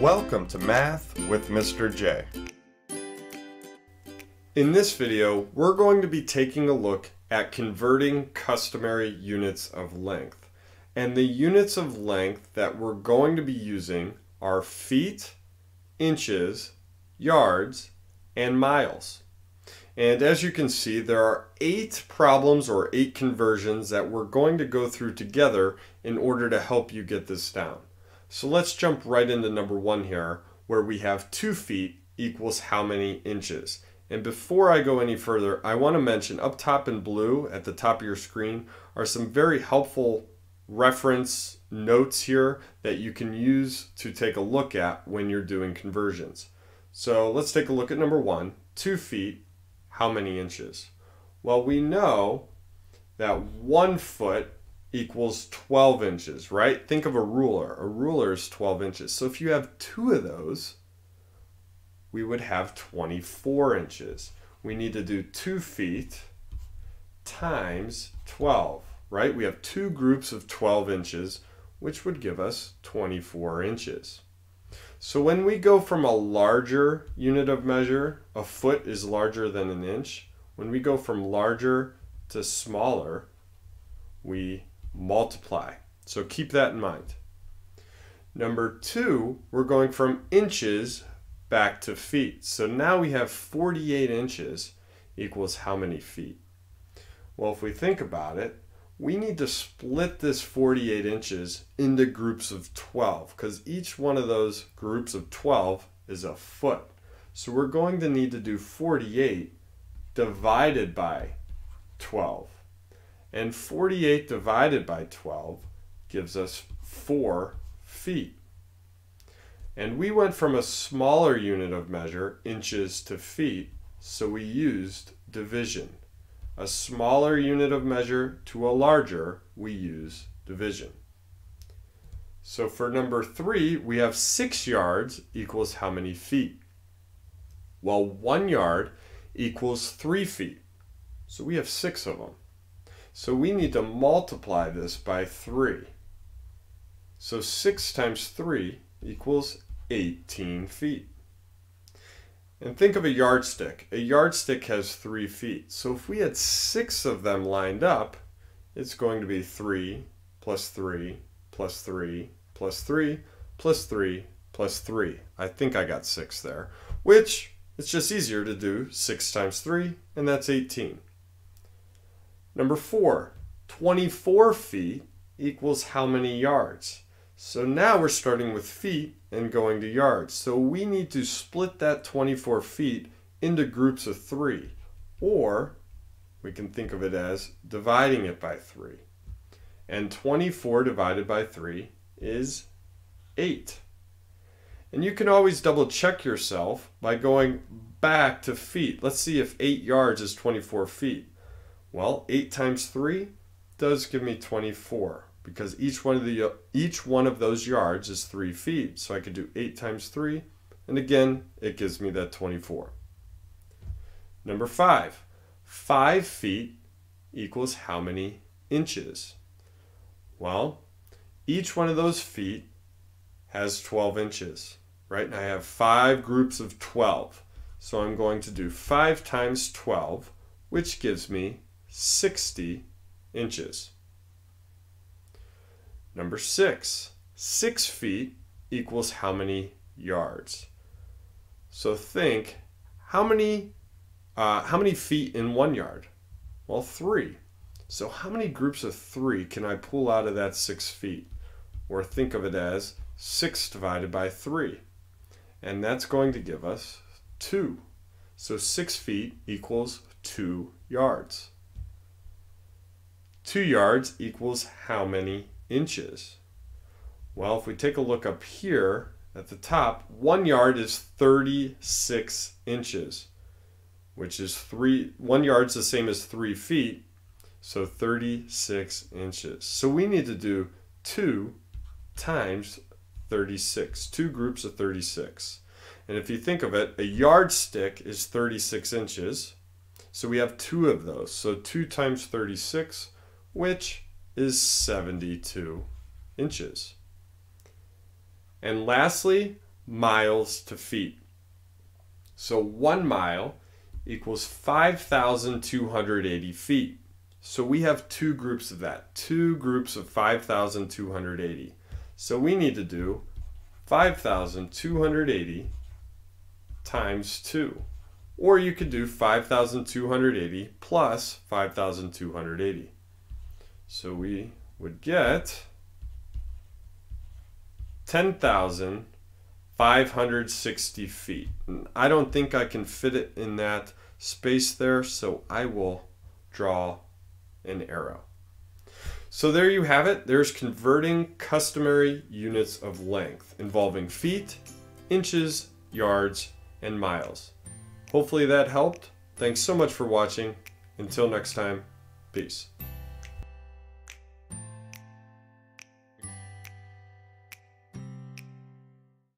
Welcome to Math with Mr. J. In this video, we're going to be taking a look at converting customary units of length. And the units of length that we're going to be using are feet, inches, yards, and miles. And as you can see, there are eight problems or eight conversions that we're going to go through together in order to help you get this down. So let's jump right into number one here, where we have two feet equals how many inches. And before I go any further, I want to mention up top in blue at the top of your screen are some very helpful reference notes here that you can use to take a look at when you're doing conversions. So let's take a look at number one, two feet, how many inches? Well, we know that one foot equals 12 inches, right? Think of a ruler. A ruler is 12 inches. So if you have two of those, we would have 24 inches. We need to do two feet times 12, right? We have two groups of 12 inches, which would give us 24 inches. So when we go from a larger unit of measure, a foot is larger than an inch. When we go from larger to smaller, we multiply. So keep that in mind. Number two, we're going from inches back to feet. So now we have 48 inches equals how many feet? Well, if we think about it, we need to split this 48 inches into groups of 12 because each one of those groups of 12 is a foot. So we're going to need to do 48 divided by 12. And 48 divided by 12 gives us 4 feet. And we went from a smaller unit of measure, inches to feet, so we used division. A smaller unit of measure to a larger, we use division. So for number three, we have six yards equals how many feet? Well, one yard equals three feet. So we have six of them. So we need to multiply this by 3. So 6 times 3 equals 18 feet. And think of a yardstick. A yardstick has 3 feet. So if we had 6 of them lined up, it's going to be 3 plus 3 plus 3 plus 3 plus 3 plus 3. I think I got 6 there, which it's just easier to do 6 times 3, and that's 18. Number four, 24 feet equals how many yards? So now we're starting with feet and going to yards. So we need to split that 24 feet into groups of three, or we can think of it as dividing it by three. And 24 divided by three is eight. And you can always double check yourself by going back to feet. Let's see if eight yards is 24 feet. Well, 8 times 3 does give me 24 because each one of the each one of those yards is 3 feet. So I could do 8 times 3 and again it gives me that 24. Number 5. 5 feet equals how many inches? Well, each one of those feet has 12 inches, right? And I have five groups of 12. So I'm going to do 5 times 12, which gives me 60 inches. Number six, six feet equals how many yards? So think, how many, uh, how many feet in one yard? Well, three. So how many groups of three can I pull out of that six feet? Or think of it as six divided by three. And that's going to give us two. So six feet equals two yards. Two yards equals how many inches? Well, if we take a look up here at the top, one yard is 36 inches, which is three, one yard's the same as three feet, so 36 inches. So we need to do two times 36, two groups of 36. And if you think of it, a yardstick is 36 inches. So we have two of those. So 2 times 36 which is 72 inches. And lastly, miles to feet. So one mile equals 5,280 feet. So we have two groups of that, two groups of 5,280. So we need to do 5,280 times 2. Or you could do 5,280 plus 5,280. So we would get 10,560 feet. And I don't think I can fit it in that space there, so I will draw an arrow. So there you have it. There's converting customary units of length involving feet, inches, yards, and miles. Hopefully that helped. Thanks so much for watching. Until next time, peace.